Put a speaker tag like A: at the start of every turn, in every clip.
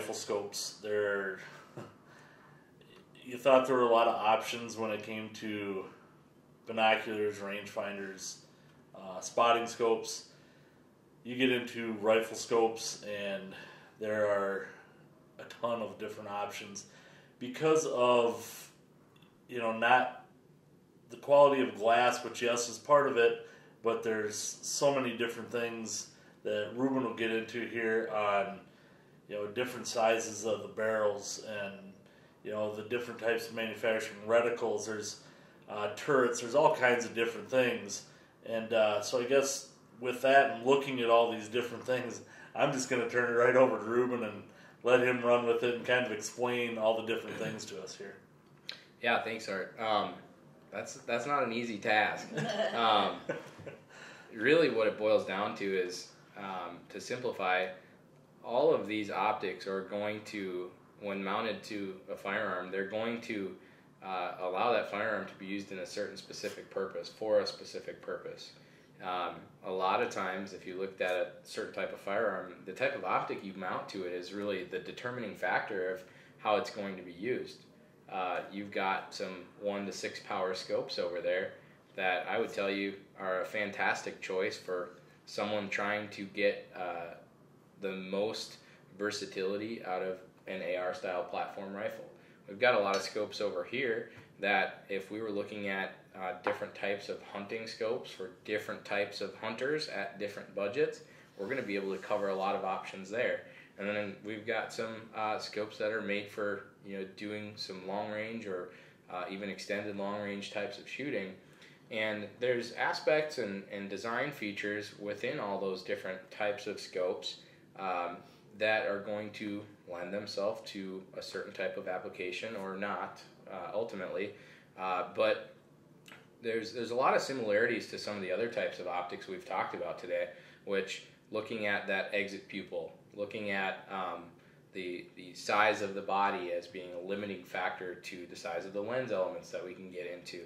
A: rifle scopes. They're you thought there were a lot of options when it came to binoculars, rangefinders, uh, spotting scopes. You get into rifle scopes, and there are a ton of different options because of you know not the quality of glass, which yes is part of it, but there's so many different things that Ruben will get into here on you know different sizes of the barrels and you know the different types of manufacturing reticles. There's uh, turrets. There's all kinds of different things, and uh, so I guess with that and looking at all these different things, I'm just going to turn it right over to Ruben and let him run with it and kind of explain all the different things to us here.
B: Yeah, thanks, Art. Um, that's that's not an easy task. Um, really, what it boils down to is um, to simplify. All of these optics are going to, when mounted to a firearm, they're going to uh, allow that firearm to be used in a certain specific purpose for a specific purpose. Um, a lot of times, if you looked at a certain type of firearm, the type of optic you mount to it is really the determining factor of how it's going to be used. Uh, you've got some one to six power scopes over there that I would tell you are a fantastic choice for someone trying to get uh, the most versatility out of an AR style platform rifle. We've got a lot of scopes over here that if we were looking at uh, different types of hunting scopes for different types of hunters at different budgets, we're going to be able to cover a lot of options there. And then we've got some uh, scopes that are made for you know doing some long range or uh, even extended long range types of shooting. And there's aspects and, and design features within all those different types of scopes um, that are going to lend themselves to a certain type of application or not uh, ultimately. Uh, but there's there's a lot of similarities to some of the other types of optics we've talked about today, which looking at that exit pupil, looking at um, the the size of the body as being a limiting factor to the size of the lens elements that we can get into.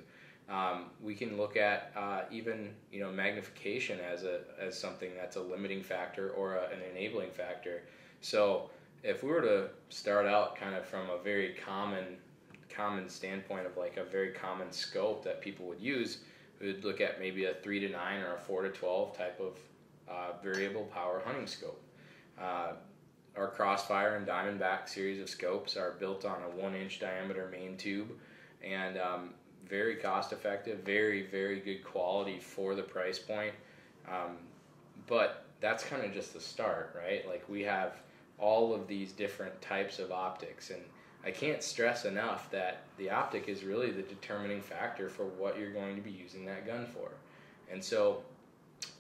B: Um, we can look at uh, even you know magnification as a as something that's a limiting factor or a, an enabling factor. So if we were to start out kind of from a very common common standpoint of like a very common scope that people would use, we would look at maybe a three to nine or a four to twelve type of uh, variable power hunting scope. Uh, our Crossfire and Diamondback series of scopes are built on a one inch diameter main tube and um, very cost effective, very, very good quality for the price point. Um, but that's kind of just the start, right? Like we have all of these different types of optics and I can't stress enough that the optic is really the determining factor for what you're going to be using that gun for. And so,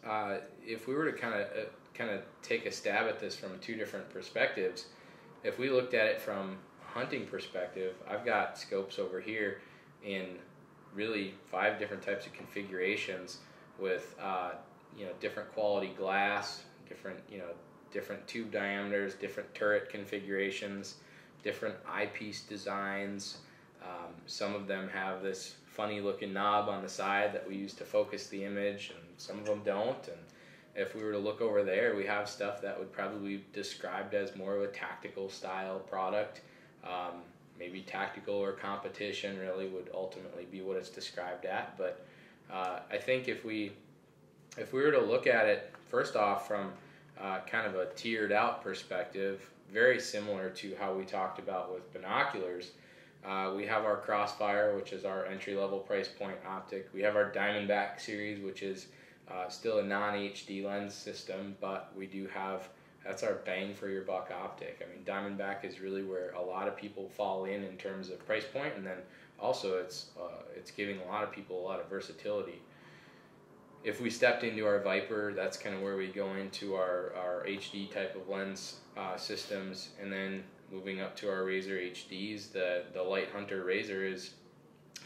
B: uh, if we were to kind of uh, kind of take a stab at this from two different perspectives, if we looked at it from a hunting perspective, I've got scopes over here in really five different types of configurations with uh, you know different quality glass, different you know different tube diameters, different turret configurations different eyepiece designs. Um, some of them have this funny looking knob on the side that we use to focus the image, and some of them don't. And if we were to look over there, we have stuff that would probably be described as more of a tactical style product. Um, maybe tactical or competition really would ultimately be what it's described at. But uh, I think if we if we were to look at it first off from uh, kind of a tiered out perspective, very similar to how we talked about with binoculars. Uh, we have our Crossfire, which is our entry level price point optic. We have our Diamondback series, which is uh, still a non HD lens system, but we do have that's our bang for your buck optic. I mean, Diamondback is really where a lot of people fall in in terms of price point, and then also it's uh, it's giving a lot of people a lot of versatility if we stepped into our Viper, that's kind of where we go into our, our HD type of lens uh, systems, and then moving up to our Razor HDs, the the Light Hunter Razor is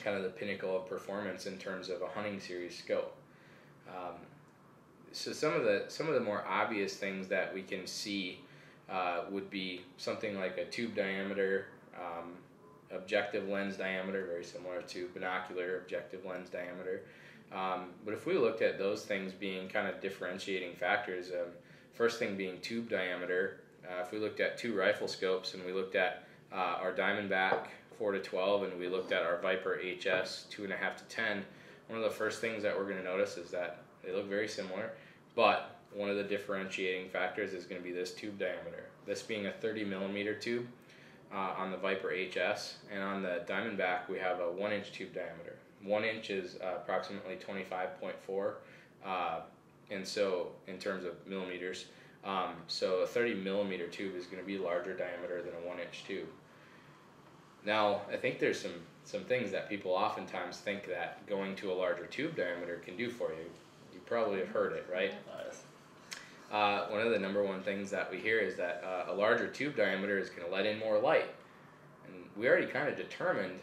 B: kind of the pinnacle of performance in terms of a hunting series scope. Um, so some of the some of the more obvious things that we can see uh, would be something like a tube diameter, um, objective lens diameter, very similar to binocular objective lens diameter. Um, but if we looked at those things being kind of differentiating factors, um, First thing being tube diameter. Uh, if we looked at two rifle scopes and we looked at uh, our Diamondback 4 to 12 and we looked at our Viper HS 2.5 to 10, one of the first things that we're going to notice is that they look very similar, but one of the differentiating factors is going to be this tube diameter. This being a 30 millimeter tube uh, on the Viper HS, and on the Diamondback we have a 1 inch tube diameter. 1 inch is uh, approximately 25.4, uh, and so in terms of millimeters, um, so a 30 millimeter tube is going to be larger diameter than a 1 inch tube. Now, I think there's some, some things that people oftentimes think that going to a larger tube diameter can do for you. Probably have heard it, right? Uh, one of the number one things that we hear is that uh, a larger tube diameter is going to let in more light. And we already kind of determined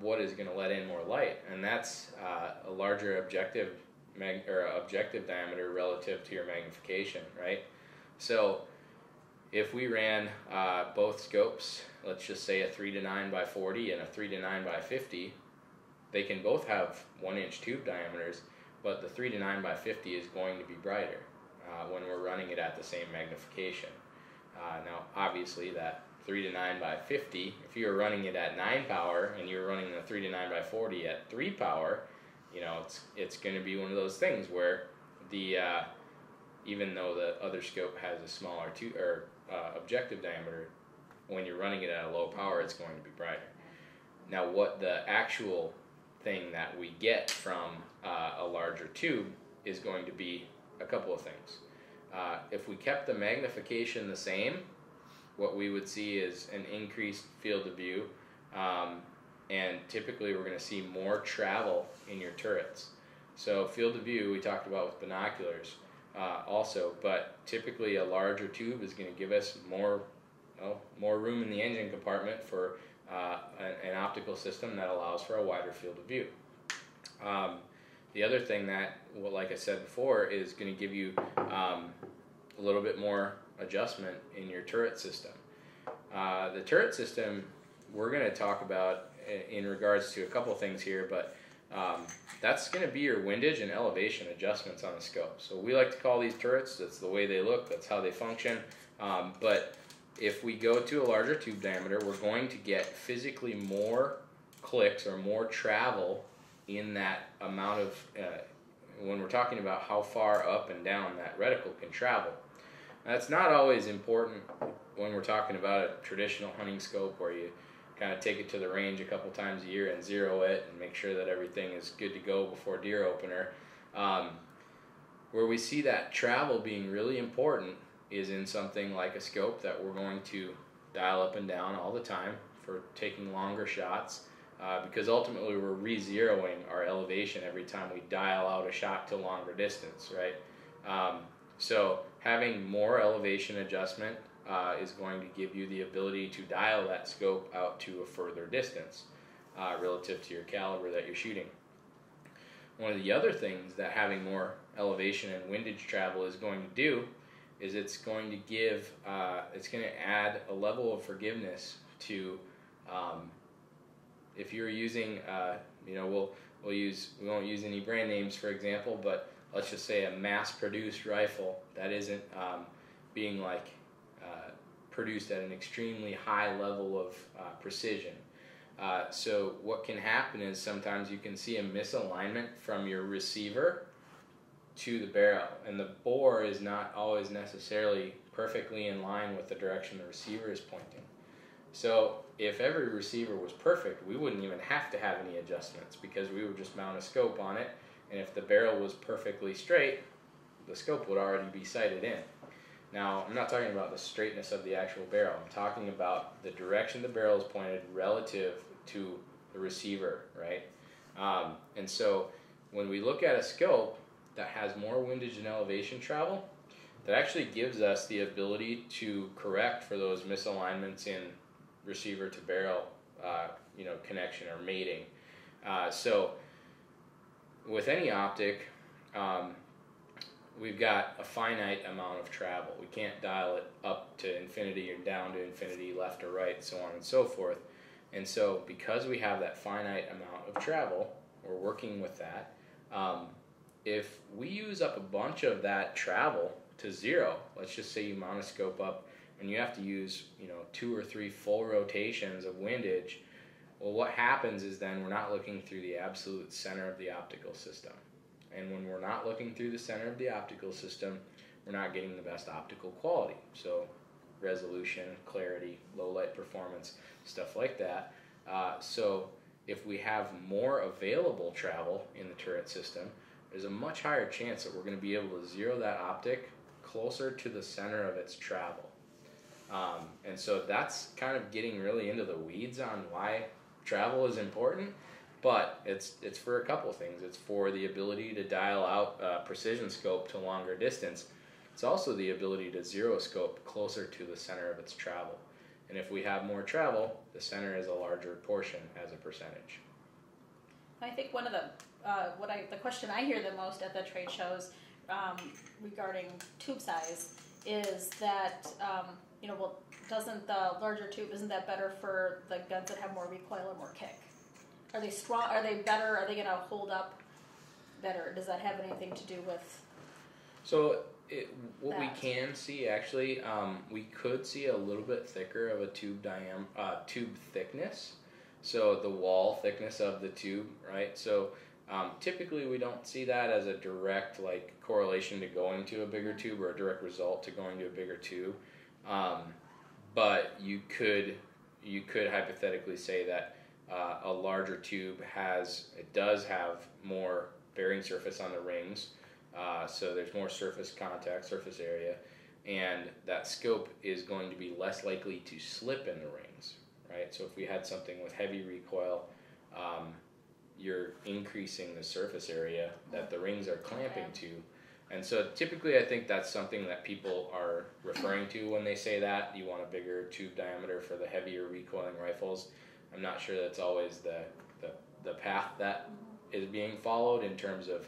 B: what is going to let in more light, and that's uh, a larger objective mag- or objective diameter relative to your magnification, right? So if we ran uh, both scopes, let's just say a 3 to 9 by 40 and a 3 to 9 by 50, they can both have 1 inch tube diameters, but the 3 to 9 by 50 is going to be brighter uh, when we're running it at the same magnification. Uh, now, obviously, that 3 to 9 by 50, if you were running it at 9 power and you're running the 3 to 9 by 40 at 3 power, you know, it's, it's going to be one of those things where the, uh, even though the other scope has a smaller two, or uh, objective diameter, when you're running it at a low power, it's going to be brighter. Now, what the actual thing that we get from uh, a larger tube is going to be a couple of things. Uh, if we kept the magnification the same, what we would see is an increased field of view, um, and typically we're going to see more travel in your turrets. So field of view we talked about with binoculars uh, also, but typically a larger tube is going to give us more, well, more room in the engine compartment for uh, an, an, optical system that allows for a wider field of view. Um, the other thing that, well, like I said before, is going to give you um, a little bit more adjustment in your turret system. Uh, the turret system, we're going to talk about in regards to a couple things here, but um, that's going to be your windage and elevation adjustments on the scope. So we like to call these turrets, that's the way they look, that's how they function. Um, but if we go to a larger tube diameter, we're going to get physically more clicks or more travel in that amount of, uh, when we're talking about how far up and down that reticle can travel. That's not always important when we're talking about a traditional hunting scope where you kind of take it to the range a couple times a year and zero it and make sure that everything is good to go before deer opener. Um, where we see that travel being really important is in something like a scope that we're going to dial up and down all the time for taking longer shots uh, because ultimately we're re-zeroing our elevation every time we dial out a shot to longer distance, right? Um, so having more elevation adjustment uh, is going to give you the ability to dial that scope out to a further distance uh, relative to your caliber that you're shooting. One of the other things that having more elevation and windage travel is going to do is it's going to give, uh, it's going to add a level of forgiveness to, um, if you're using, uh, you know, we'll we'll use we won't use any brand names for example, but let's just say a mass-produced rifle that isn't um, being like uh, produced at an extremely high level of uh, precision. Uh, so what can happen is sometimes you can see a misalignment from your receiver to the barrel, and the bore is not always necessarily perfectly in line with the direction the receiver is pointing. So if every receiver was perfect, we wouldn't even have to have any adjustments because we would just mount a scope on it, and if the barrel was perfectly straight, the scope would already be sighted in. Now, I'm not talking about the straightness of the actual barrel. I'm talking about the direction the barrel is pointed relative to the receiver, right? Um, and so when we look at a scope that has more windage and elevation travel, that actually gives us the ability to correct for those misalignments in receiver to barrel, uh, you know, connection or mating. Uh, so with any optic, um, we've got a finite amount of travel. We can't dial it up to infinity or down to infinity, left or right, so on and so forth. And so, because we have that finite amount of travel, we're working with that. Um, if we use up a bunch of that travel to zero, let's just say you monoscope up and you have to use you know two or three full rotations of windage. Well, what happens is then we're not looking through the absolute center of the optical system. And when we're not looking through the center of the optical system, we're not getting the best optical quality. So, resolution, clarity, low light performance, stuff like that. Uh, so, if we have more available travel in the turret system, there's a much higher chance that we're going to be able to zero that optic closer to the center of its travel. Um, and so that's kind of getting really into the weeds on why travel is important, but it's it's for a couple things. It's for the ability to dial out uh, precision scope to longer distance. It's also the ability to zero scope closer to the center of its travel. And if we have more travel, the center is a larger portion as a percentage.
C: I think one of the uh, what I the question I hear the most at the trade shows um, regarding tube size is that um, you know well doesn't the larger tube isn't that better for the guns that have more recoil or more kick? Are they strong? Are they better? Are they going to hold up better? Does that have anything to do with?
B: So it, what
C: That.
B: we can see actually, um, we could see a little bit thicker of a tube diam uh, tube thickness. So the wall thickness of the tube, right? So um, typically we don't see that as a direct like correlation to going to a bigger tube or a direct result to going to a bigger tube. Um, but you could you could hypothetically say that uh, a larger tube has it does have more bearing surface on the rings, uh, so there's more surface contact, surface area, and that scope is going to be less likely to slip in the rings, right? So if we had something with heavy recoil, um, you're increasing the surface area that the rings are clamping to. And so typically, I think that's something that people are referring to when they say that. You want a bigger tube diameter for the heavier recoiling rifles. I'm not sure that's always the, the, the path that is being followed in terms of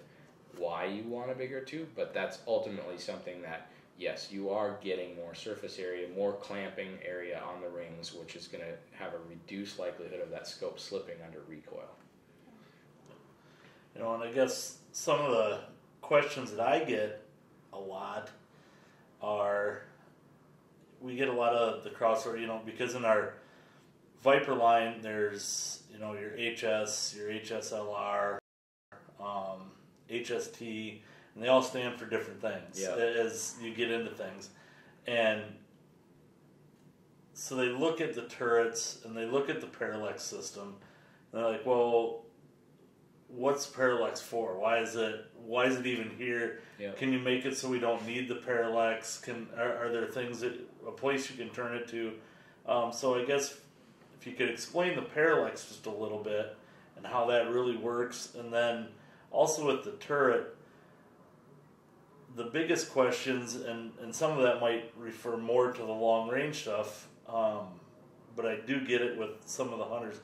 B: why you want a bigger tube, but that's ultimately something that, yes, you are getting more surface area, more clamping area on the rings, which is going to have a reduced likelihood of that scope slipping under recoil.
A: You know, and I guess some of the questions that I get a lot are we get a lot of the crossover, you know, because in our Viper line, there's, you know, your HS, your HSLR, um, HST, and they all stand for different things
B: Yeah.
A: as you get into things. And so they look at the turrets and they look at the parallax system. And they're like, well, what's parallax for? Why is it? Why is it even here?
B: Yeah.
A: Can you make it so we don't need the parallax? Can are, are there things that a place you can turn it to? Um, so I guess if you could explain the parallax just a little bit and how that really works, and then also with the turret, the biggest questions, and, and some of that might refer more to the long range stuff, um, but I do get it with some of the hunters.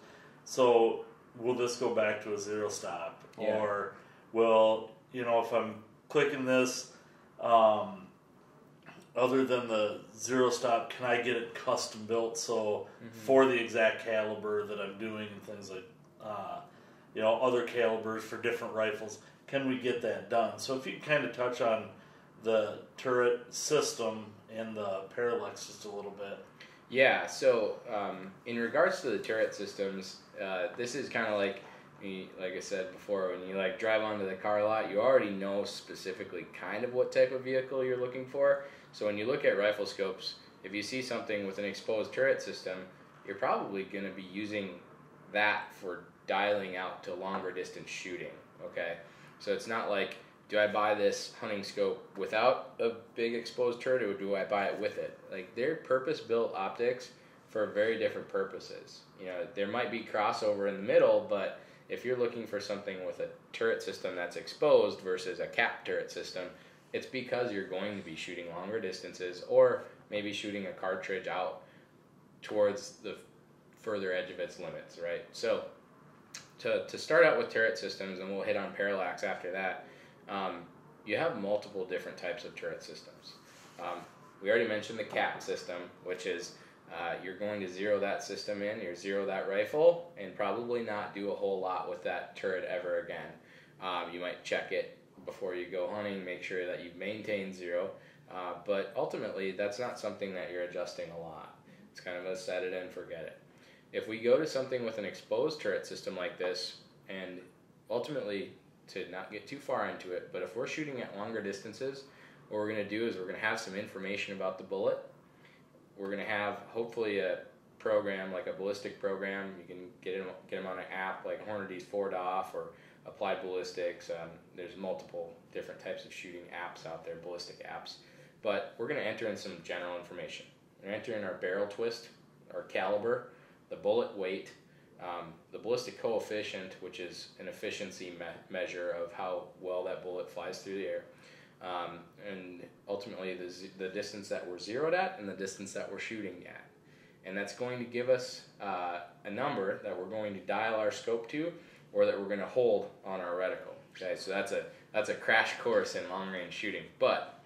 A: So, will this go back to a zero stop?
B: Yeah.
A: Or will, you know, if I'm clicking this, um, other than the zero stop, can I get it custom built so for the exact caliber that I'm doing and things like, uh, you know, other calibers for different rifles? Can we get that done? So if you can kind of touch on the turret system and the parallax just a little bit.
B: Yeah, so um, in regards to the turret systems, uh, this is kind of like, like I said before, when you like drive onto the car lot, you already know specifically kind of what type of vehicle you're looking for. So when you look at rifle scopes, if you see something with an exposed turret system, you're probably going to be using that for dialing out to longer distance shooting. Okay, so it's not like do I buy this hunting scope without a big exposed turret or do I buy it with it? Like they're purpose built optics for very different purposes. You know, there might be crossover in the middle, but if you're looking for something with a turret system that's exposed versus a cap turret system, it's because you're going to be shooting longer distances or maybe shooting a cartridge out towards the further edge of its limits, right? So to, to start out with turret systems, and we'll hit on parallax after that, um, you have multiple different types of turret systems. Um, we already mentioned the CAT system, which is uh, you're going to zero that system in, you're zero that rifle, and probably not do a whole lot with that turret ever again. Um, you might check it before you go hunting, make sure that you've maintained zero. Uh, but ultimately, that's not something that you're adjusting a lot. It's kind of a set it and forget it. If we go to something with an exposed turret system like this, and ultimately to not get too far into it, but if we're shooting at longer distances, what we're going to do is we're going to have some information about the bullet. We're going to have hopefully a program like a ballistic program. You can get them get them on an app like Hornady's 4DOF or Applied Ballistics. Um, there's multiple different types of shooting apps out there, ballistic apps. But we're going to enter in some general information. We're going to enter in our barrel twist, our caliber, the bullet weight, um, the ballistic coefficient, which is an efficiency me- measure of how well that bullet flies through the air, um, and ultimately the, the distance that we're zeroed at and the distance that we're shooting at. And that's going to give us uh, a number that we're going to dial our scope to or that we're going to hold on our reticle. Okay, so that's a, that's a crash course in long range shooting. But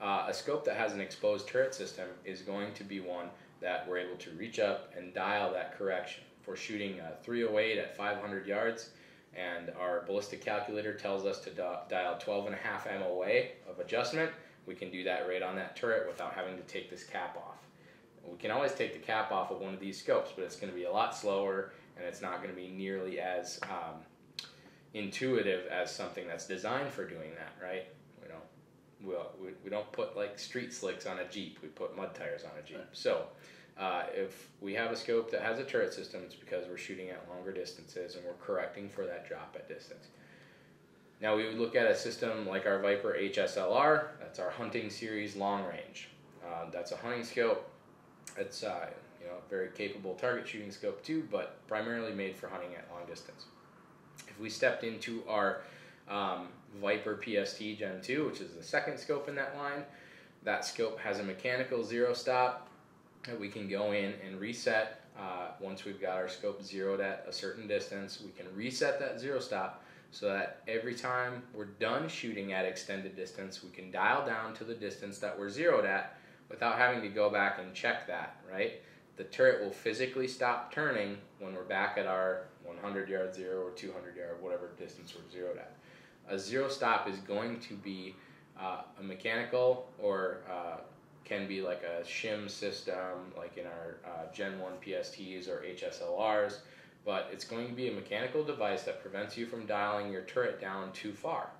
B: uh, a scope that has an exposed turret system is going to be one that we're able to reach up and dial that correction. We're shooting a 308 at 500 yards, and our ballistic calculator tells us to dial 12 and a half MOA of adjustment, we can do that right on that turret without having to take this cap off. We can always take the cap off of one of these scopes, but it's going to be a lot slower and it's not going to be nearly as um, intuitive as something that's designed for doing that, right? We don't, we, we don't put like street slicks on a Jeep, we put mud tires on a Jeep. So uh, if we have a scope that has a turret system, it's because we're shooting at longer distances and we're correcting for that drop at distance. Now we would look at a system like our Viper HSLR, that's our hunting series long range. Uh, that's a hunting scope. It's uh, you know very capable target shooting scope too, but primarily made for hunting at long distance. If we stepped into our um, Viper PST Gen 2, which is the second scope in that line, that scope has a mechanical zero stop that we can go in and reset uh, once we've got our scope zeroed at a certain distance. We can reset that zero stop so that every time we're done shooting at extended distance, we can dial down to the distance that we're zeroed at without having to go back and check that, right? The turret will physically stop turning when we're back at our 100 yard zero or 200 yard, whatever distance we're zeroed at. A zero stop is going to be uh, a mechanical or uh, can be like a shim system, like in our uh, Gen 1 PSTs or HSLRs, but it's going to be a mechanical device that prevents you from dialing your turret down too far.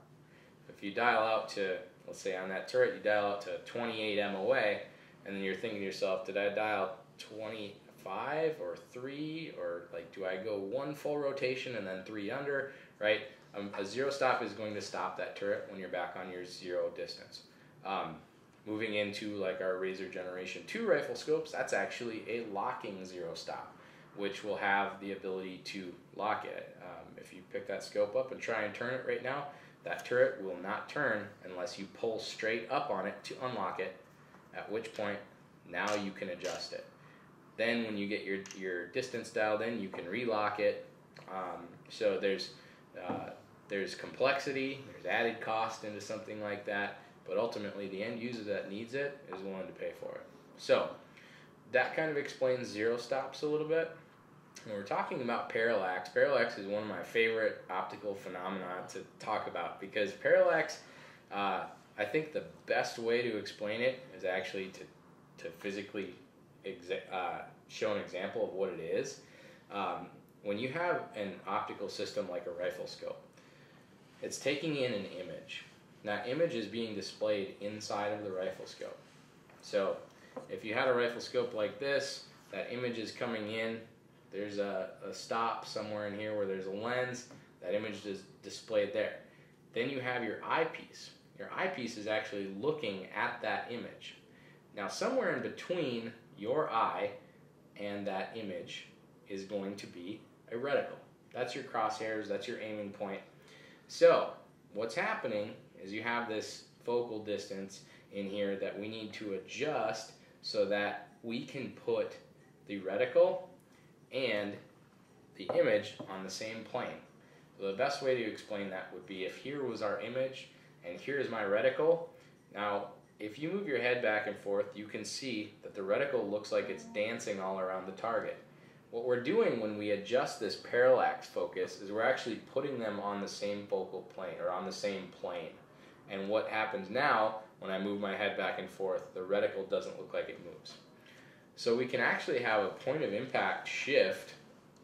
B: If you dial out to, let's say on that turret, you dial out to 28 MOA, and then you're thinking to yourself, did I dial 25 or 3, or like do I go one full rotation and then three under, right? Um, a zero stop is going to stop that turret when you're back on your zero distance. Um, Moving into like our Razor Generation 2 rifle scopes, that's actually a locking zero stop, which will have the ability to lock it. Um, if you pick that scope up and try and turn it right now, that turret will not turn unless you pull straight up on it to unlock it, at which point now you can adjust it. Then when you get your, your distance dialed in, you can relock it. Um, so there's, uh, there's complexity, there's added cost into something like that but ultimately the end user that needs it is willing to pay for it. So that kind of explains zero stops a little bit. When we're talking about parallax, parallax is one of my favorite optical phenomena to talk about because parallax, uh, I think the best way to explain it is actually to, to physically exa- uh, show an example of what it is. Um, when you have an optical system like a rifle scope, it's taking in an image that image is being displayed inside of the rifle scope. So if you had a rifle scope like this, that image is coming in. There's a, a stop somewhere in here where there's a lens. That image is displayed there. Then you have your eyepiece. Your eyepiece is actually looking at that image. Now, somewhere in between your eye and that image is going to be a reticle. That's your crosshairs, that's your aiming point. So, what's happening is you have this focal distance in here that we need to adjust so that we can put the reticle and the image on the same plane. So the best way to explain that would be if here was our image and here's my reticle. Now, if you move your head back and forth, you can see that the reticle looks like it's dancing all around the target. What we're doing when we adjust this parallax focus is we're actually putting them on the same focal plane or on the same plane. And what happens now when I move my head back and forth, the reticle doesn't look like it moves. So we can actually have a point of impact shift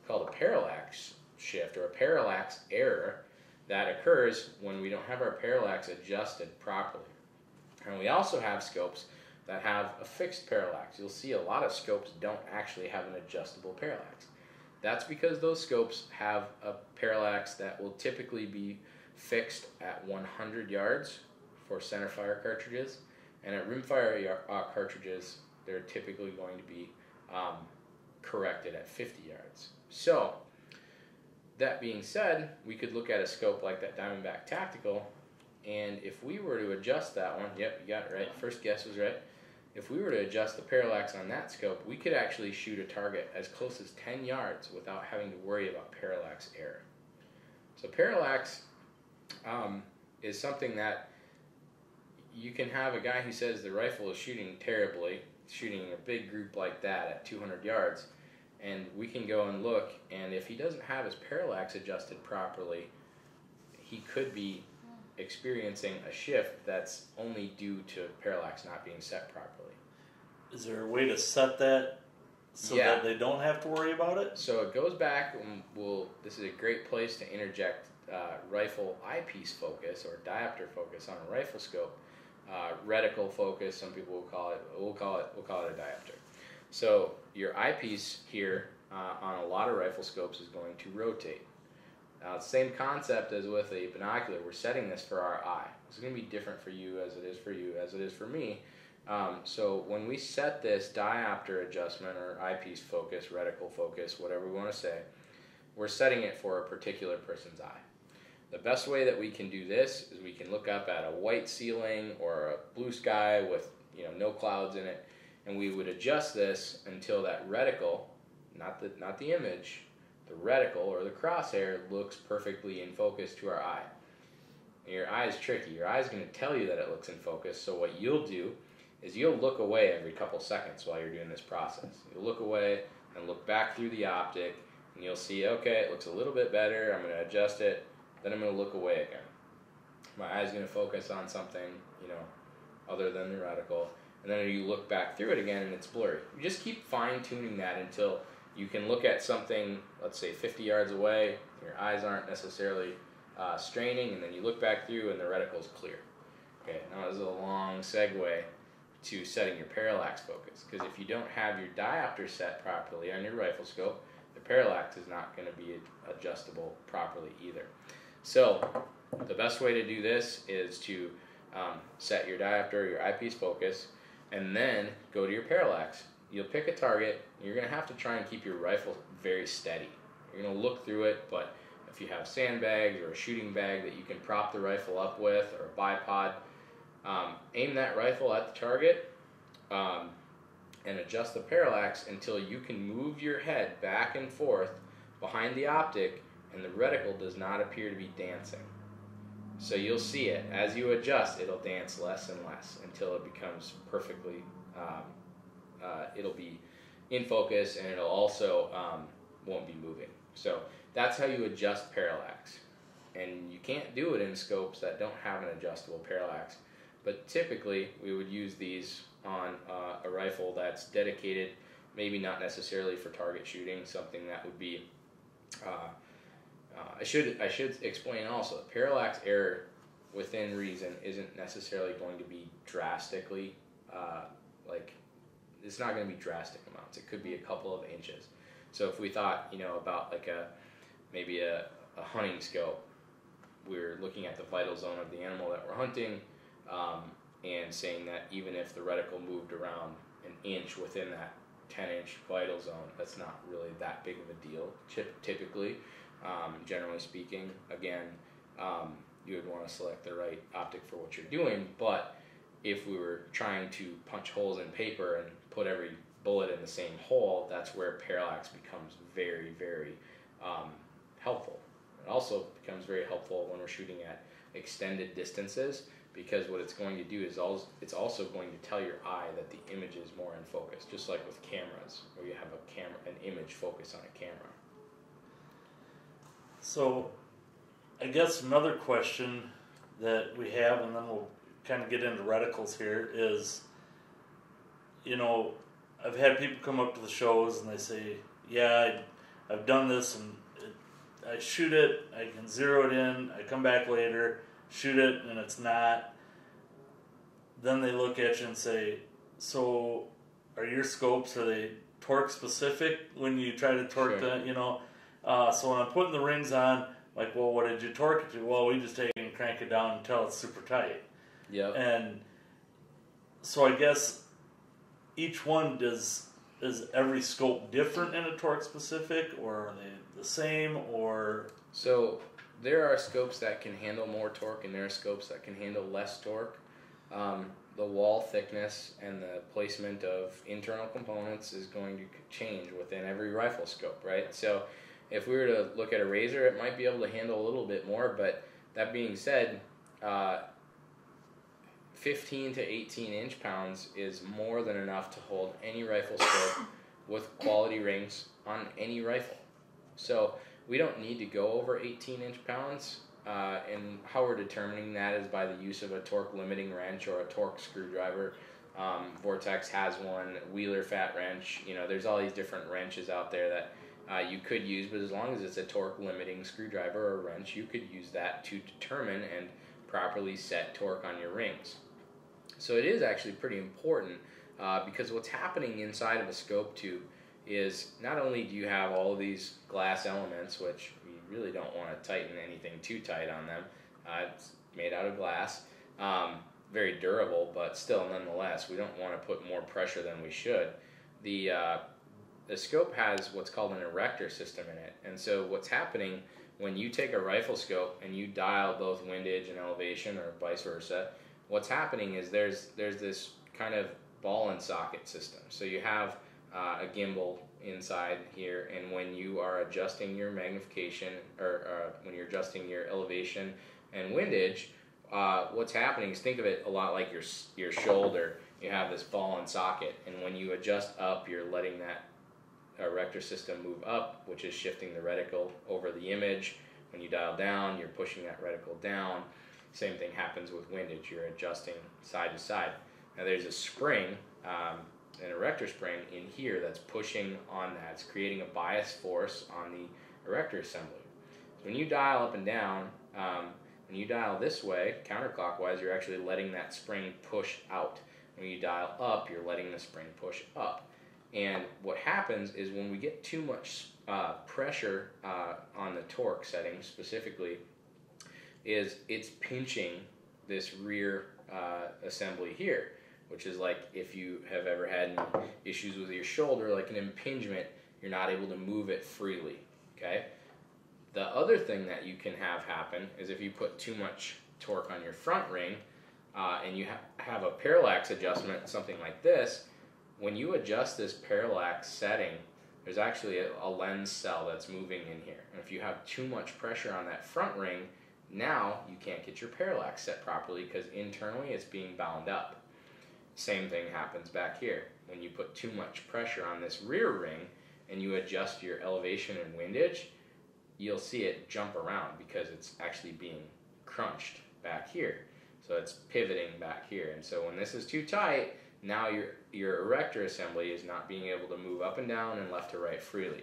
B: called a parallax shift or a parallax error that occurs when we don't have our parallax adjusted properly. And we also have scopes that have a fixed parallax. You'll see a lot of scopes don't actually have an adjustable parallax. That's because those scopes have a parallax that will typically be fixed at 100 yards for centerfire cartridges, and at rimfire uh, cartridges, they're typically going to be um, corrected at 50 yards. So, that being said, we could look at a scope like that Diamondback Tactical, and if we were to adjust that one, yep, you got it right, first guess was right. If we were to adjust the parallax on that scope, we could actually shoot a target as close as 10 yards without having to worry about parallax error. So parallax um, is something that you can have a guy who says the rifle is shooting terribly, shooting a big group like that at 200 yards, and we can go and look, and if he doesn't have his parallax adjusted properly, he could be experiencing a shift that's only due to parallax not being set properly.
A: Is there a way to set that so
B: Yeah.
A: that they don't have to worry about it?
B: So it goes back, and we'll, this is a great place to interject uh, rifle eyepiece focus or diopter focus on a rifle scope. Uh, reticle focus, some people will call it. We'll call it. We'll call it a diopter. So your eyepiece here uh, on a lot of rifle scopes is going to rotate. Now, same concept as with a binocular. We're setting this for our eye. It's going to be different for you as it is for you, as it is for me. Um, so when we set this diopter adjustment or eyepiece focus, reticle focus, whatever we want to say, we're setting it for a particular person's eye. The best way that we can do this is we can look up at a white ceiling or a blue sky with you know no clouds in it, and we would adjust this until that reticle, not the not the image, the reticle or the crosshair looks perfectly in focus to our eye. Your eye is tricky. Your eye is going to tell you that it looks in focus. So what you'll do is you'll look away every couple seconds while you're doing this process. You'll look away and look back through the optic, and you'll see, okay, it looks a little bit better. I'm going to adjust it. Then I'm going to look away again. My eye's going to focus on something, you know, other than the reticle. And then you look back through it again, and it's blurry. You just keep fine tuning that until you can look at something, let's say 50 yards away. Your eyes aren't necessarily uh, straining, and then you look back through, and the reticle's clear. Okay, now this is a long segue to setting your parallax focus because if you don't have your diopter set properly on your rifle scope, the parallax is not going to be adjustable properly either. So, the best way to do this is to um, set your diopter, your eyepiece focus, and then go to your parallax. You'll pick a target. You're going to have to try and keep your rifle very steady. You're going to look through it, but if you have sandbags or a shooting bag that you can prop the rifle up with or a bipod, um, aim that rifle at the target um, and adjust the parallax until you can move your head back and forth behind the optic and the reticle does not appear to be dancing. So you'll see it as you adjust, it'll dance less and less until it becomes perfectly. Um, uh, it'll be in focus and it'll also um, won't be moving. So that's how you adjust parallax. And you can't do it in scopes that don't have an adjustable parallax. But typically, we would use these on uh, a rifle that's dedicated, maybe not necessarily for target shooting, something that would be. Uh, uh, I should I should explain also parallax error within reason isn't necessarily going to be drastically uh, like it's not going to be drastic amounts. It could be a couple of inches. So if we thought you know about like a maybe a, a hunting scope, we're looking at the vital zone of the animal that we're hunting um, and saying that even if the reticle moved around an inch within that 10 inch vital zone, that's not really that big of a deal typically. Um, generally speaking, again, um, you would want to select the right optic for what you're doing, but if we were trying to punch holes in paper and put every bullet in the same hole, that's where parallax becomes very, very um, helpful. It also becomes very helpful when we're shooting at extended distances because what it's going to do is also, it's also going to tell your eye that the image is more in focus, just like with cameras, where you have a camera, an image focus on a camera.
A: So, I guess another question that we have, and then we'll kind of get into reticles here. Is you know, I've had people come up to the shows and they say, "Yeah, I, I've done this, and it, I shoot it, I can zero it in, I come back later, shoot it, and it's not." Then they look at you and say, "So, are your scopes are they torque specific when you try to torque
B: Sure.
A: the you know?" Uh, so when I'm putting the rings on, like, well, what did you torque it to? Well, we just take it and crank it down until it's super tight.
B: Yeah.
A: And so I guess each one does is every scope different in a torque specific, or are they the same, or
B: So there are scopes that can handle more torque, and there are scopes that can handle less torque. Um, the wall thickness and the placement of internal components is going to change within every rifle scope, right? So if we were to look at a razor, it might be able to handle a little bit more, but that being said, uh, 15 to 18 inch pounds is more than enough to hold any rifle scope with quality rings on any rifle. So we don't need to go over 18 inch pounds. Uh, and how we're determining that is by the use of a torque limiting wrench or a torque screwdriver. Um, Vortex has one, Wheeler Fat Wrench. You know, there's all these different wrenches out there that uh, you could use, but as long as it's a torque limiting screwdriver or wrench, you could use that to determine and properly set torque on your rings. So it is actually pretty important uh, because what's happening inside of a scope tube is not only do you have all these glass elements, which we really don't want to tighten anything too tight on them. Uh, it's made out of glass, um, very durable, but still, nonetheless, we don't want to put more pressure than we should. The uh, the scope has what's called an erector system in it, and so what's happening when you take a rifle scope and you dial both windage and elevation, or vice versa, what's happening is there's there's this kind of ball and socket system. So you have uh, a gimbal inside here, and when you are adjusting your magnification or uh, when you're adjusting your elevation and windage, uh, what's happening is think of it a lot like your your shoulder. You have this ball and socket, and when you adjust up, you're letting that erector system move up, which is shifting the reticle over the image. When you dial down, you're pushing that reticle down. Same thing happens with windage. You're adjusting side to side. Now there's a spring, um, an erector spring in here that's pushing on that. It's creating a bias force on the erector assembly. So when you dial up and down, um, when you dial this way, counterclockwise, you're actually letting that spring push out. When you dial up, you're letting the spring push up. And what happens is when we get too much uh, pressure uh, on the torque setting specifically, is it's pinching this rear uh, assembly here, which is like if you have ever had issues with your shoulder, like an impingement, you're not able to move it freely. Okay. The other thing that you can have happen is if you put too much torque on your front ring, uh, and you ha- have a parallax adjustment, something like this, when you adjust this parallax setting, there's actually a, a lens cell that's moving in here. And if you have too much pressure on that front ring, now you can't get your parallax set properly because internally it's being bound up. Same thing happens back here. When you put too much pressure on this rear ring and you adjust your elevation and windage, you'll see it jump around because it's actually being crunched back here. So it's pivoting back here. And so when this is too tight, now your your erector assembly is not being able to move up and down and left to right freely.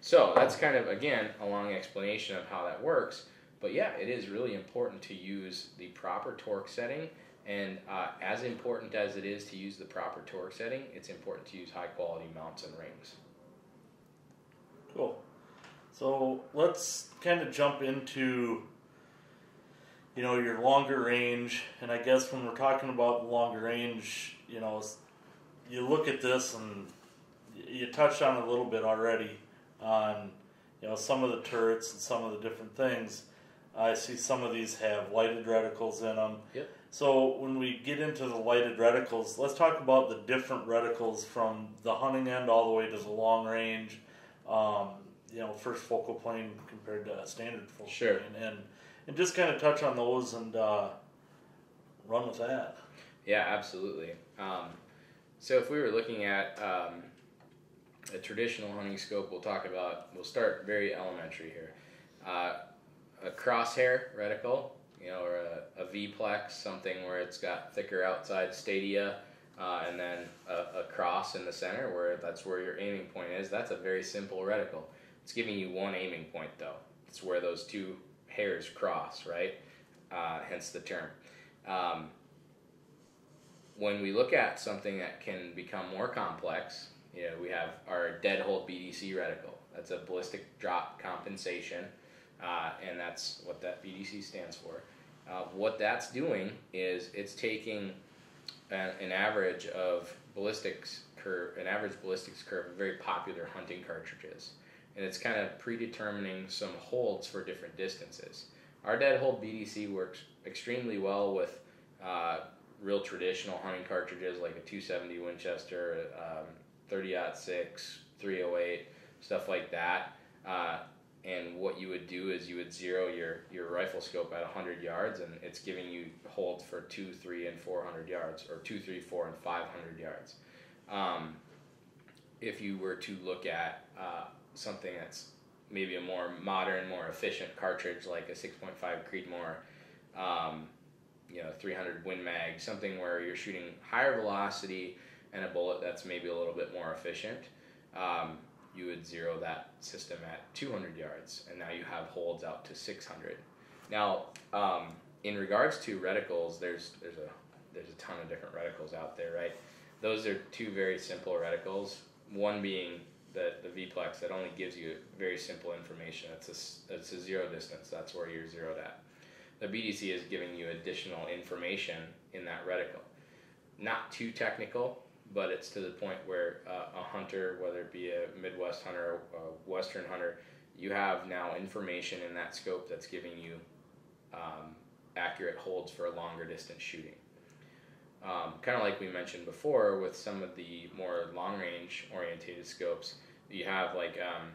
B: So that's kind of again a long explanation of how that works. But yeah, it is really important to use the proper torque setting. And uh, as important as it is to use the proper torque setting, it's important to use high quality mounts and rings.
A: Cool. So let's kind of jump into, you know, your longer range. And I guess when we're talking about longer range, you know, you look at this and you touched on a little bit already on, you know, some of the turrets and some of the different things. I see some of these have lighted reticles in them.
B: Yep.
A: So when we get into the lighted reticles, let's talk about the different reticles from the hunting end all the way to the long range. Um, you know, first focal plane compared to a standard focal
B: Sure.
A: plane, and and just kind of touch on those and uh, run with that.
B: Yeah, absolutely. Um, so if we were looking at um, a traditional hunting scope, we'll talk about. We'll start very elementary here. Uh, a crosshair reticle. you know, or a, a V-plex, something where it's got thicker outside stadia, uh, and then a, a, cross in the center where that's where your aiming point is. That's a very simple reticle. It's giving you one aiming point though. It's where those two hairs cross, right? Uh, hence the term. Um, when we look at something that can become more complex, you know, we have our dead hold BDC reticle. That's a ballistic drop compensation, uh, and that's what that BDC stands for. Uh, what that's doing is it's taking an, an, average of ballistics curve, an average ballistics curve of very popular hunting cartridges, and it's kind of predetermining some holds for different distances. Our dead hold BDC works extremely well with uh, real traditional hunting cartridges like a 270 Winchester, um, 30 6, 308, stuff like that. Uh, and what you would do is you would zero your, your rifle scope at 100 yards, and it's giving you holds for 2, 3, and 400 yards, or 2, 3, 4, and 500 yards. Um, if you were to look at uh, something that's maybe a more modern, more efficient cartridge like a 6.5 Creedmoor, um, you know 300 Win Mag, something where you're shooting higher velocity and a bullet that's maybe a little bit more efficient. Um, you would zero that system at 200 yards, and now you have holds out to 600. Now, um, in regards to reticles, there's there's a there's a ton of different reticles out there, right? Those are two very simple reticles. One being the the V-plex that only gives you very simple information. It's a it's a zero distance. That's where you're zeroed at the BDC is giving you additional information in that reticle. Not too technical, but it's to the point where uh, a hunter, whether it be a Midwest hunter or a Western hunter, you have now information in that scope that's giving you um, accurate holds for longer distance shooting. Um, kind of like we mentioned before with some of the more long range orientated scopes, you have like um,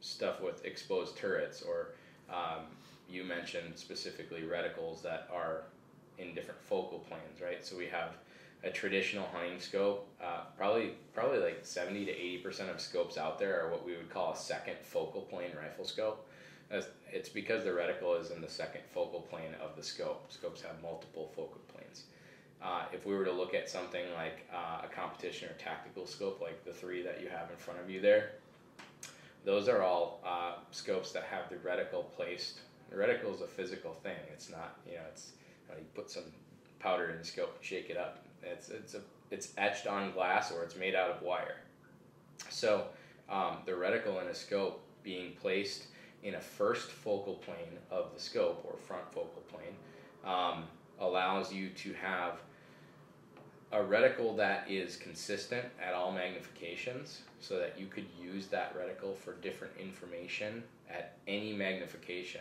B: stuff with exposed turrets or um, you mentioned specifically reticles that are in different focal planes, right? So we have a traditional hunting scope. Uh, probably, probably like seventy to eighty percent of scopes out there are what we would call a second focal plane rifle scope. It's because the reticle is in the second focal plane of the scope. Scopes have multiple focal planes. Uh, if we were to look at something like uh, a competition or tactical scope, like the three that you have in front of you there, those are all uh, scopes that have the reticle placed the reticle is a physical thing. It's not, you know, it's you, know, you put some powder in the scope and shake it up. It's it's a it's etched on glass or it's made out of wire. So um, the reticle in a scope being placed in a first focal plane of the scope or front focal plane um, allows you to have a reticle that is consistent at all magnifications so that you could use that reticle for different information at any magnification.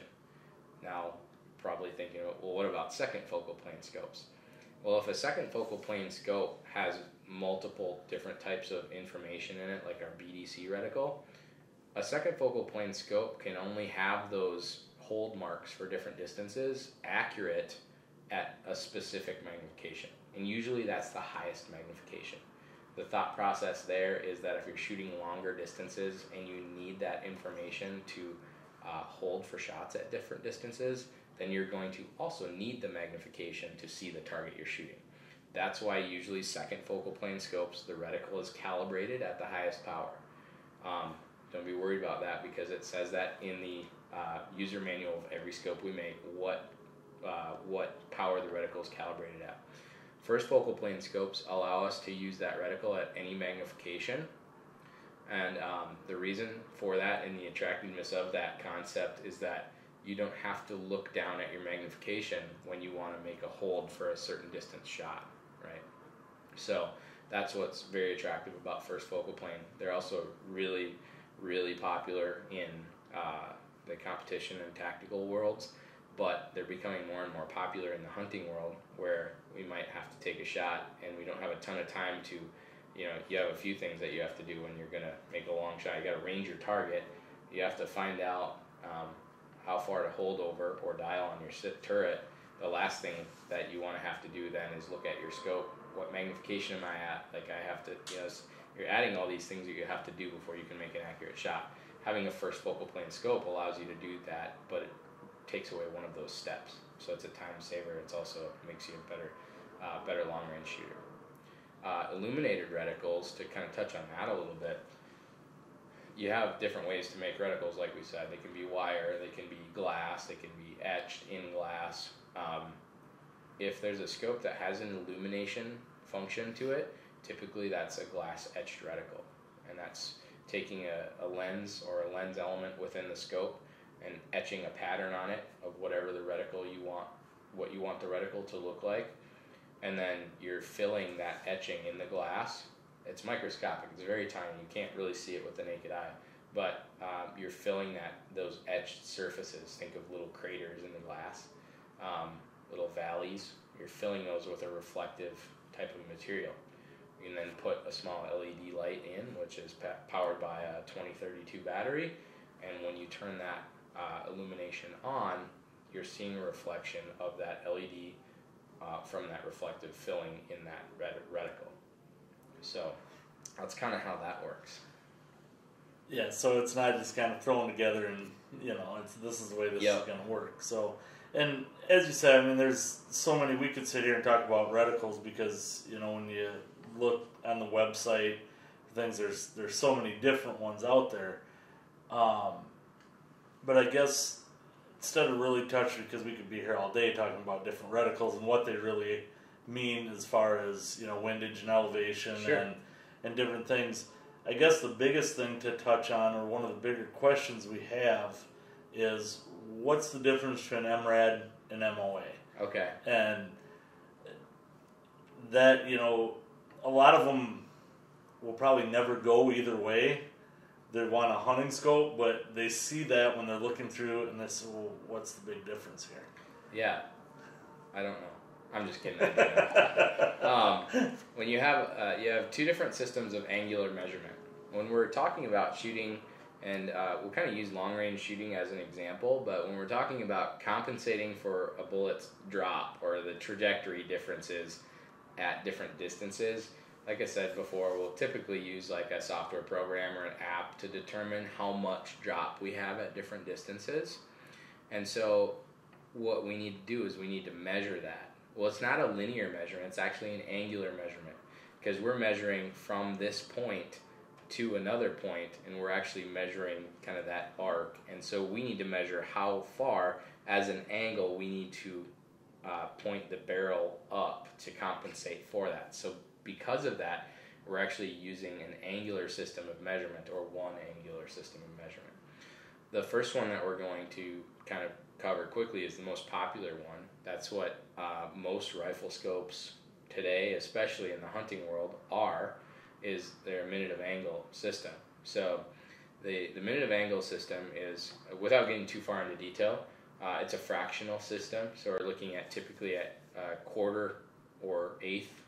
B: Now, probably thinking, well, what about second focal plane scopes? Well, if a second focal plane scope has multiple different types of information in it, like our BDC reticle, a second focal plane scope can only have those hold marks for different distances accurate at a specific magnification. And usually that's the highest magnification. The thought process there is that if you're shooting longer distances and you need that information to uh, hold for shots at different distances, then you're going to also need the magnification to see the target you're shooting. That's why usually second focal plane scopes, the reticle is calibrated at the highest power. Um, don't be worried about that because it says that in the uh, user manual of every scope we make what uh, what power the reticle is calibrated at. First focal plane scopes allow us to use that reticle at any magnification and um, the reason for that and the attractiveness of that concept is that you don't have to look down at your magnification when you want to make a hold for a certain distance shot, right? So that's what's very attractive about first focal plane. They're also really, really popular in uh, the competition and tactical worlds, but they're becoming more and more popular in the hunting world where we might have to take a shot and we don't have a ton of time to you know, you have a few things that you have to do when you're gonna make a long shot. You got to range your target. You have to find out um, how far to hold over or dial on your turret. The last thing that you want to have to do then is look at your scope. What magnification am I at? Like I have to, you know, you're adding all these things that you have to do before you can make an accurate shot. Having a first focal plane scope allows you to do that, but it takes away one of those steps. So it's a time saver. It's also makes you a better, uh, better long range shooter. Uh, illuminated reticles, to kind of touch on that a little bit, you have different ways to make reticles, like we said. They can be wire, they can be glass, they can be etched in glass. Um, if there's a scope that has an illumination function to it, typically that's a glass etched reticle. And that's taking a, a lens or a lens element within the scope and etching a pattern on it of whatever the reticle you want, what you want the reticle to look like. And then you're filling that etching in the glass it's microscopic. It's very tiny. You can't really see it with the naked eye. But um, you're filling that those etched surfaces. Think of little craters in the glass, um, little valleys. You're filling those with a reflective type of material. You can then put a small LED light in, which is powered by a 2032 battery. And when you turn that uh, illumination on, you're seeing a reflection of that LED uh, from that reflective filling in that reticle. So that's kind of how that works.
A: Yeah, so it's not just kind of thrown together and you know, it's this is the way this yep. is going to work. So, and as you said, I mean, there's so many we could sit here and talk about reticles because you know when you look on the website, things there's there's so many different ones out there. Um, but I guess instead of really touching, because we could be here all day talking about different reticles and what they really mean as far as you know windage and elevation sure. and and different things. I guess the biggest thing to touch on, or one of the bigger questions we have, is what's the difference between MRAD and MOA?
B: Okay.
A: And that you know, a lot of them will probably never go either way. They want a hunting scope, but they see that when they're looking through and they say, "Well, what's the big difference here?"
B: Yeah, I don't know. I'm just kidding. um, when you have uh, you have two different systems of angular measurement. When we're talking about shooting, and uh, we'll kind of use long range shooting as an example, but when we're talking about compensating for a bullet's drop or the trajectory differences at different distances, like I said before, we'll typically use like a software program or an app to determine how much drop we have at different distances. And so, what we need to do is we need to measure that. Well, it's not a linear measurement, it's actually an angular measurement because we're measuring from this point to another point and we're actually measuring kind of that arc. And so we need to measure how far, as an angle, we need to uh, point the barrel up to compensate for that. So, because of that, we're actually using an angular system of measurement or one angular system of measurement. The first one that we're going to kind of cover quickly is the most popular one. That's what uh, most rifle scopes today, especially in the hunting world, are is their minute of angle system. So the, the minute of angle system is, without getting too far into detail, uh, it's a fractional system. So we're looking at typically at uh, quarter or eighth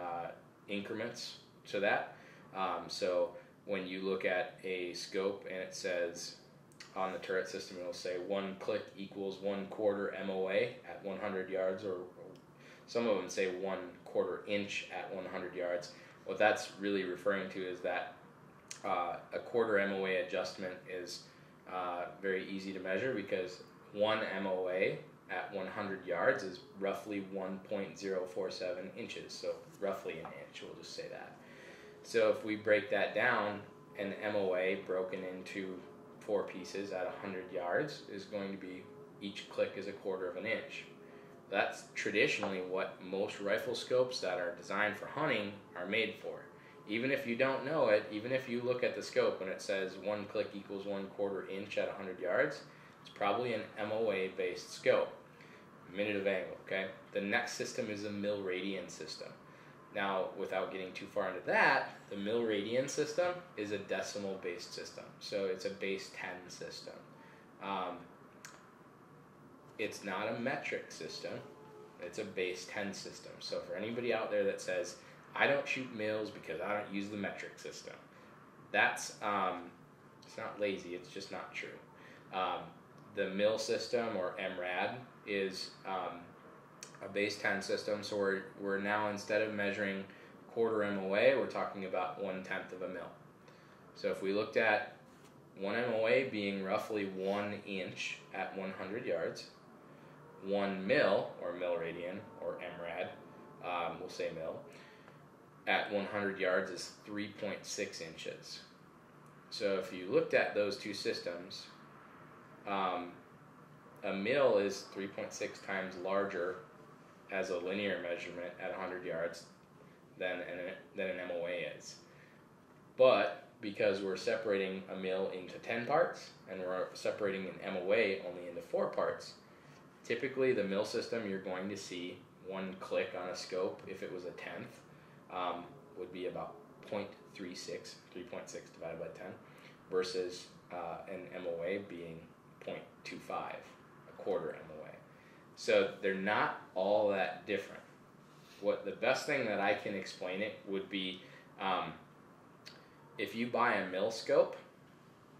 B: uh, increments to that. Um, so when you look at a scope and it says on the turret system, it'll say one click equals one quarter MOA at 100 yards, or some of them say one quarter inch at 100 yards. What that's really referring to is that uh, a quarter MOA adjustment is uh, very easy to measure because one MOA at 100 yards is roughly 1.047 inches, so roughly an inch, we'll just say that. So if we break that down, an MOA broken into four pieces at 100 yards is going to be each click is a quarter of an inch. That's traditionally what most rifle scopes that are designed for hunting are made for. Even if you don't know it, even if you look at the scope and it says one click equals one quarter inch at 100 yards, it's probably an MOA based scope. Minute of angle, okay? The next system is a milradian system. Now, without getting too far into that, the milradian system is a decimal based system. So it's a base 10 system. Um, it's not a metric system, it's a base 10 system. So for anybody out there that says, I don't shoot mils because I don't use the metric system, that's um, it's not lazy, it's just not true. Um, the mil system or MRAD is um, a base 10 system. So we're, we're now, instead of measuring quarter MOA, we're talking about one tenth of a mil. So if we looked at one MOA being roughly one inch at 100 yards, one mil or mil radian or MRAD, um, we'll say mil, at 100 yards is 3.6 inches. So if you looked at those two systems, um, a mil is 3.6 times larger as a linear measurement at 100 yards than an, than an MOA is. But because we're separating a mil into 10 parts and we're separating an MOA only into 4 parts, typically the mil system you're going to see one click on a scope if it was a tenth um, would be about 0.36, 3.6 divided by 10 versus uh, an MOA being 0.25, quarter MOA. So they're not all that different. What the best thing that I can explain it would be um, if you buy a mil scope,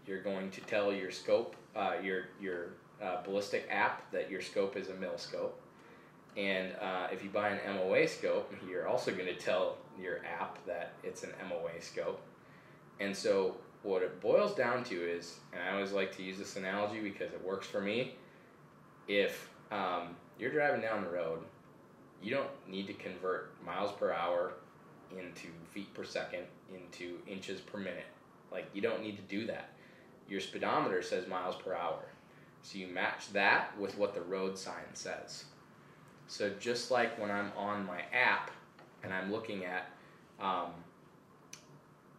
B: you're going to tell your scope, uh, your your uh, ballistic app that your scope is a mil scope. And uh, if you buy an MOA scope, you're also going to tell your app that it's an MOA scope. And so what it boils down to is, and I always like to use this analogy because it works for me. If um, you're driving down the road, you don't need to convert miles per hour into feet per second into inches per minute. Like you don't need to do that. Your speedometer says miles per hour. So you match that with what the road sign says. So just like when I'm on my app and I'm looking at, um,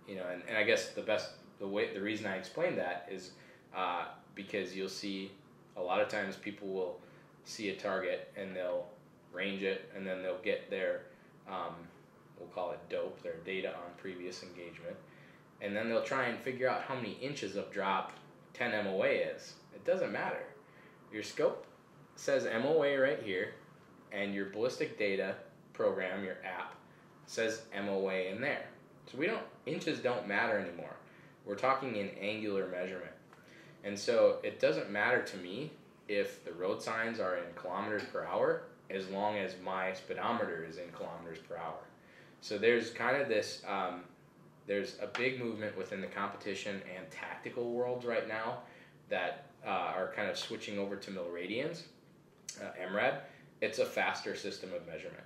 B: you know, and, and I guess the best the way the reason I explain that is uh, because you'll see a lot of times people will see a target and they'll range it and then they'll get their um, we'll call it dope their data on previous engagement and then they'll try and figure out how many inches of drop 10 MOA is. It doesn't matter. Your scope says MOA right here and your ballistic data program, your app, says MOA in there. So we don't inches don't matter anymore. We're talking in angular measurement. And so it doesn't matter to me if the road signs are in kilometers per hour as long as my speedometer is in kilometers per hour. So there's kind of this, um, there's a big movement within the competition and tactical worlds right now that uh, are kind of switching over to milliradians, uh, MRAD. It's a faster system of measurement.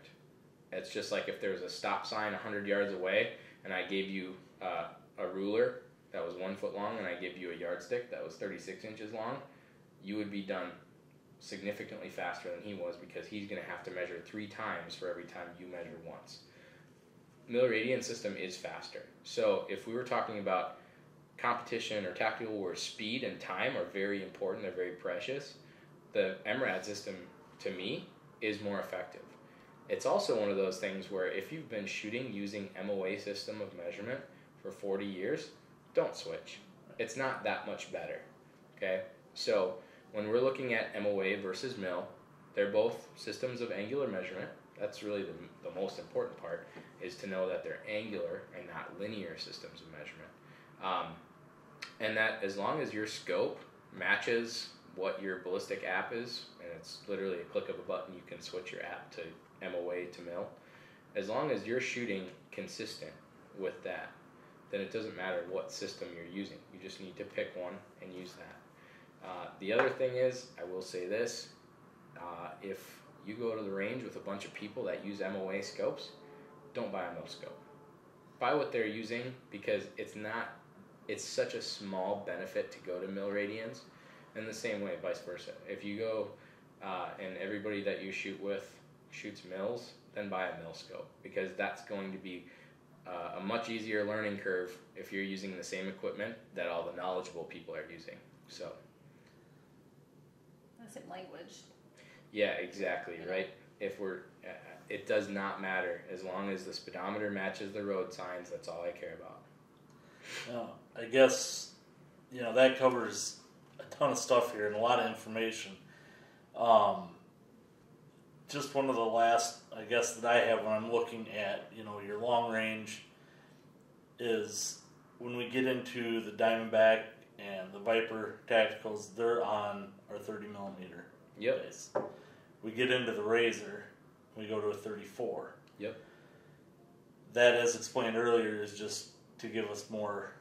B: It's just like if there was a stop sign 100 yards away and I gave you uh, a ruler that was one foot long and I give you a yardstick that was 36 inches long, you would be done significantly faster than he was because he's going to have to measure three times for every time you measure once. Milliradian system is faster. So if we were talking about competition or tactical where speed and time are very important, they're very precious, the MRAD system to me is more effective. It's also one of those things where if you've been shooting using MOA system of measurement for 40 years, don't switch. It's not that much better. Okay? So when we're looking at MOA versus mil, they're both systems of angular measurement. That's really the, the most important part is to know that they're angular and not linear systems of measurement. Um, and that as long as your scope matches what your ballistic app is, and it's literally a click of a button, you can switch your app to MOA to mil. As long as you're shooting consistent with that, then it doesn't matter what system you're using. You just need to pick one and use that. Uh, the other thing is, I will say this uh, if you go to the range with a bunch of people that use MOA scopes, don't buy a mil scope. Buy what they're using because it's not, it's such a small benefit to go to mil radians. And the same way, vice versa. If you go uh, and everybody that you shoot with shoots mils, then buy a mil scope because that's going to be uh, a much easier learning curve if you're using the same equipment that all the knowledgeable people are using. So.
C: The same language.
B: Yeah, exactly. Right. If we're, uh, it does not matter as long as the speedometer matches the road signs. That's all I care about.
A: Yeah, I guess you know that covers a ton of stuff here and a lot of information. Um, just one of the last, I guess, that I have when I'm looking at you know your long range is when we get into the Diamondback and the Viper tacticals, they're on our 30 millimeter.
B: Yep.
A: Base. We get into the Razor, we go to a 34.
B: Yep.
A: That, as explained earlier, is just to give us more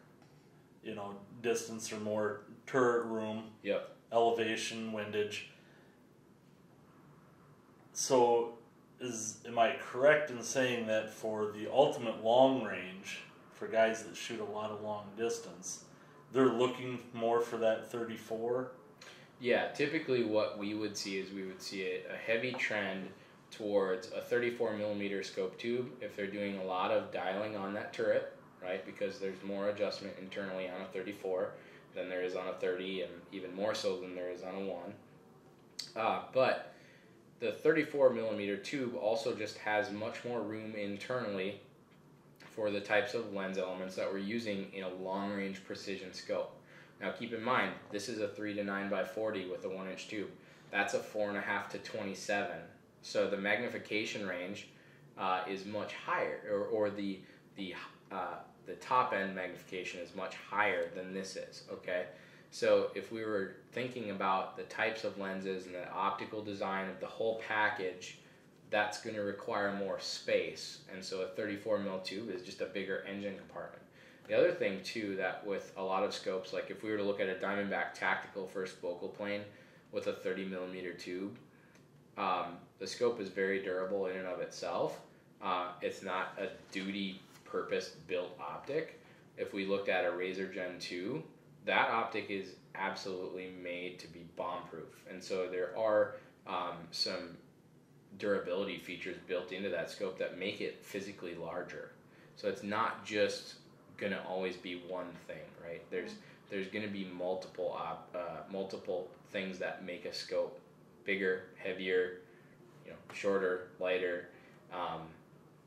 A: you know, distance or more turret room,
B: Yep.
A: elevation, windage. So, is am I correct in saying that for the ultimate long range, for guys that shoot a lot of long distance, they're looking more for that 34?
B: Yeah, typically what we would see is we would see a, a heavy trend towards a 34 millimeter scope tube if they're doing a lot of dialing on that turret, right? Because there's more adjustment internally on a 34 than there is on a 30, and even more so than there is on a 1. Uh, but the 34 millimeter tube also just has much more room internally for the types of lens elements that we're using in a long range precision scope. Now keep in mind, this is a 3 to 9 by 40 with a 1 inch tube. That's a 4.5 to 27. So the magnification range uh, is much higher, or, or the, the, uh, the top end magnification is much higher than this is, okay? So if we were thinking about the types of lenses and the optical design of the whole package, that's going to require more space. And so a 34 mil tube is just a bigger engine compartment. The other thing too that with a lot of scopes, like if we were to look at a Diamondback tactical first focal plane with a 30 millimeter tube, um, the scope is very durable in and of itself. Uh, it's not a duty purpose built optic. If we looked at a Razor Gen 2, that optic is absolutely made to be bombproof. And so there are um, some durability features built into that scope that make it physically larger. So it's not just going to always be one thing, right? There's there's going to be multiple op, uh, multiple things that make a scope bigger, heavier, you know, shorter, lighter, um,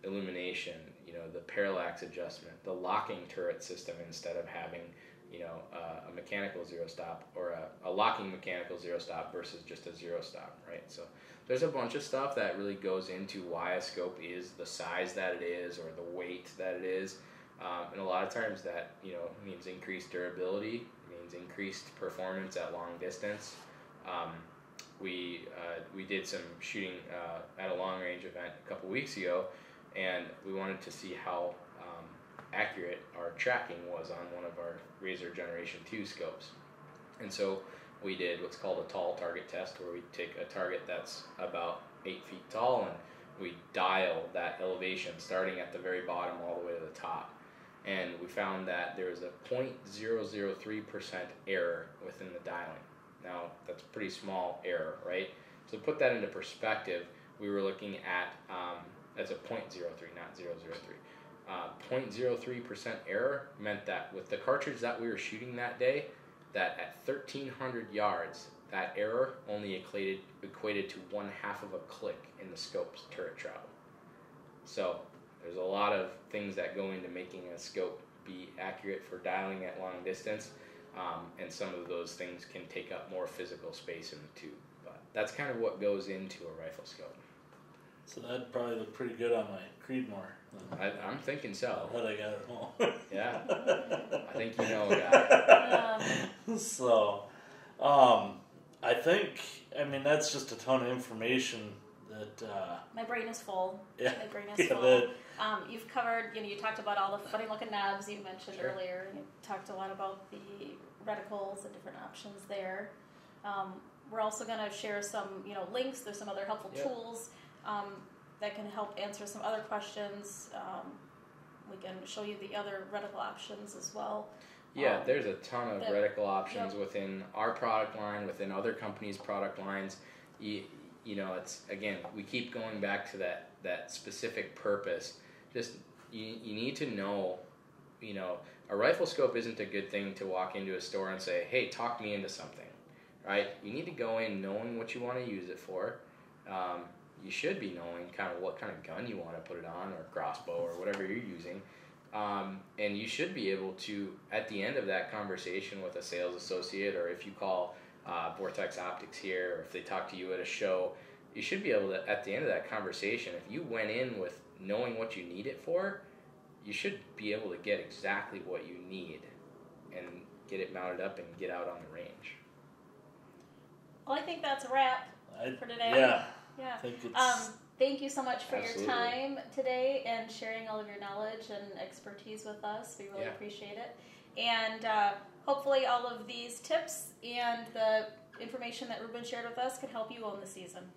B: illumination, you know, the parallax adjustment, the locking turret system instead of having, you know, uh, a mechanical zero stop or a, a locking mechanical zero stop versus just a zero stop, right? So there's a bunch of stuff that really goes into why a scope is the size that it is or the weight that it is. Um, and a lot of times that you know means increased durability, means increased performance at long distance. Um, we uh, we did some shooting uh, at a long range event a couple weeks ago, and we wanted to see how accurate our tracking was on one of our Razor Generation Two scopes, and so we did what's called a tall target test, where we take a target that's about eight feet tall and we dial that elevation starting at the very bottom all the way to the top and we found that there was a 0.003% error within the dialing. Now, that's a pretty small error, right? So to put that into perspective, we were looking at, um, a 0.03, not 003. Uh, 0.03% error meant that with the cartridge that we were shooting that day, that at 1300 yards, that error only equated, equated to one half of a click in the scope's turret travel. So there's a lot of things that go into making a scope be accurate for dialing at long distance, um, and some of those things can take up more physical space in the tube. But that's kind of what goes into a rifle scope.
A: So that'd probably look pretty good on my Creedmoor.
B: I, I'm thinking so.
A: That I got at home.
B: Yeah, I think you know a guy.
C: Um,
A: so, um, I think, I mean, that's just a ton of information that, uh,
C: my brain is full.
A: yeah,
C: My brain is
A: yeah,
C: full.
A: that,
C: Um, you've covered, you know, you talked about all the funny looking knobs you mentioned
B: Sure.
C: earlier. You talked a lot about the reticles and different options there. Um, we're also going to share some, you know, links. There's some other helpful
B: Yep.
C: tools um, that can help answer some other questions. Um, we can show you the other reticle options as well.
B: Yeah,
C: Um,
B: there's a ton of
C: that-
B: reticle options within our product line, within other companies' product lines. You, you know, it's again, we keep going back to that that specific purpose. Just you, you need to know, you know, a rifle scope isn't a good thing to walk into a store and say, "Hey, talk me into something," right? You need to go in knowing what you want to use it for. Um, you should be knowing kind of what kind of gun you want to put it on, or crossbow, or whatever you're using. Um, and you should be able to, at the end of that conversation with a sales associate, or if you call uh, Vortex Optics here, or if they talk to you at a show, you should be able to, at the end of that conversation, if you went in with knowing what you need it for, you should be able to get exactly what you need and get it mounted up and get out on the range.
C: Well, I think that's a wrap
A: I,
C: for today.
A: yeah,
C: Yeah.
A: I think it's,
C: Um, thank you so much for
B: Absolutely.
C: your time today and sharing all of your knowledge and expertise with us. We really
B: Yeah.
C: appreciate it. And uh, hopefully, all of these tips and the information that Ruben shared with us can help you own the season.